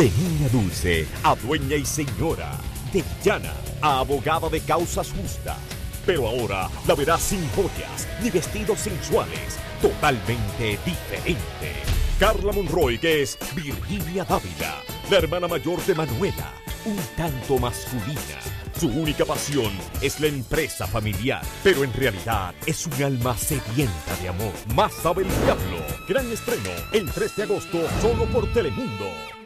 De niña dulce a dueña y señora. De villana a abogada de causas justas. Pero ahora la verás sin joyas ni vestidos sensuales. Totalmente diferente. Carla Monroy, que es Virginia Dávila, la hermana mayor de Manuela, un tanto masculina. Su única pasión es la empresa familiar, pero en realidad es un alma sedienta de amor. Más sabe el diablo. Gran estreno el 3 de agosto solo por Telemundo.